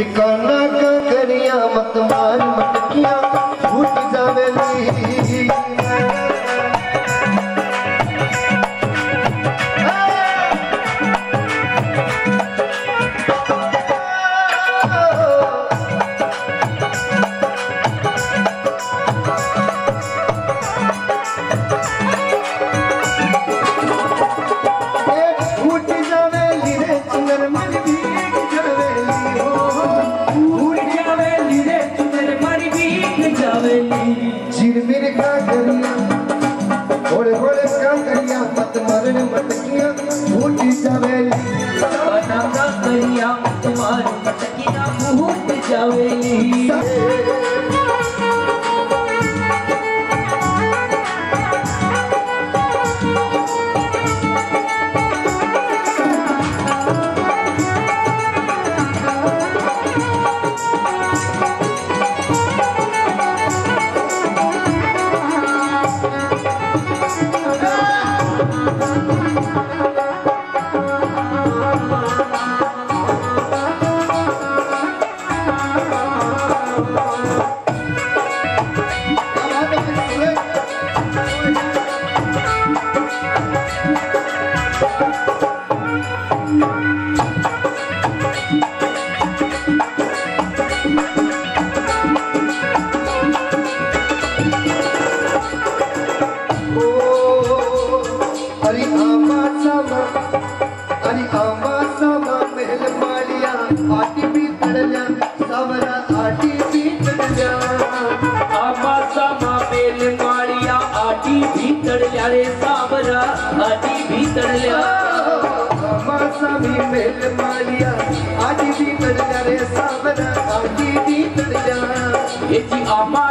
एक करिया मत मार मटकिया फूट जावे So, so. ਆਟੀ ਵੀ ਕੜ ਜਾ ਸਵਰਾ ਆਟੀ ਵੀ ਕੜ ਜਾ ਆਮਾ ਸਮਾ ਬੇਲ ਮਾੜੀਆ ਆਟੀ ਵੀ ਕੜ ਜਾ ਰੇ ਸਵਰਾ ਆਟੀ ਵੀ ਕੜ ਜਾ ਆਮਾ ਸਮੀ ਬੇਲ ਮਾੜੀਆ ਆਟੀ ਵੀ ਕੜ ਜਾ ਰੇ ਸਵਰਾ ਆਟੀ ਵੀ ਕੜ ਜਾ ਇਹ ਜੀ ਆਮਾ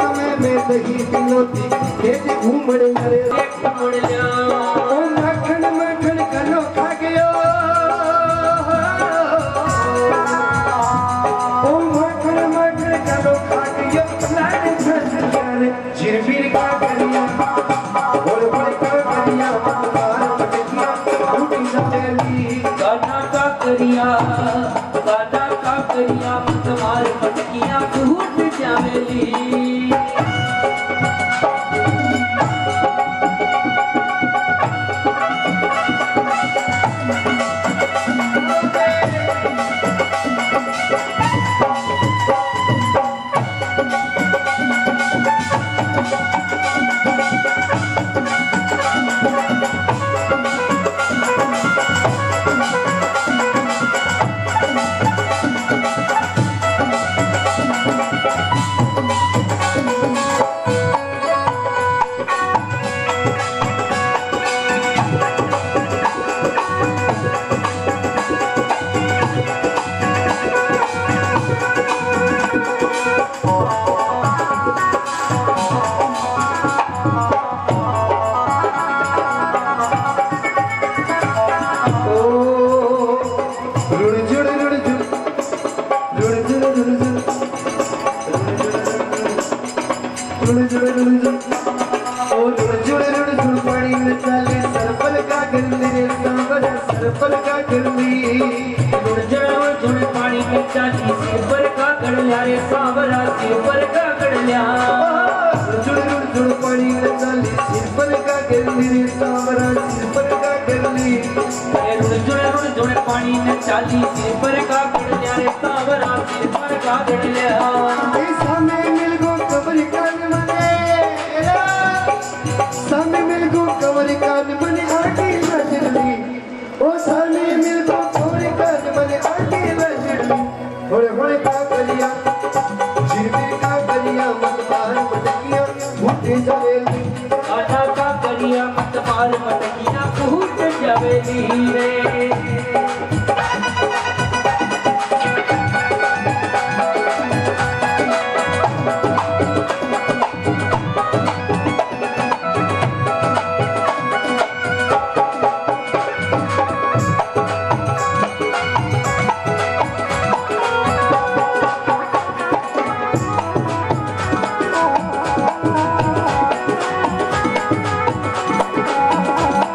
समय में दही पिनोती घूम घूमड़े सावरा सावरा सावरा गली का गली सावरा सिल्वर का गली जुड़े जुड़े जुड़े पानी ने चाली सिल्वर का गलिया रे सावरा का गलिया मार मटकिया फूट जवेली रे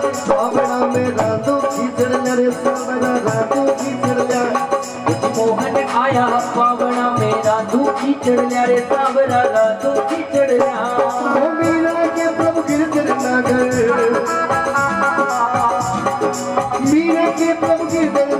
अरे मोहन सावड़ा में रातों खींचड़ लड़े सावड़ा रातों मोहन आया पावना मेरा दुखी चढ़ लिया रे दुखी चढ़ लिया मीरा के प्रभु मीरा के प्रभु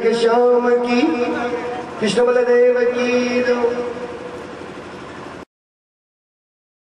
मीरा के श्याम की कृष्ण बलदेव की दो